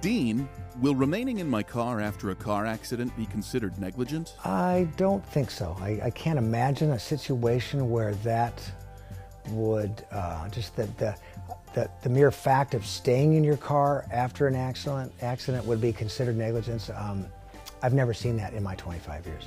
Dean, will remaining in my car after a car accident be considered negligent? I don't think so. I, I can't imagine a situation where that would uh, just that the, the the mere fact of staying in your car after an accident accident would be considered negligence. Um, I've never seen that in my 25 years.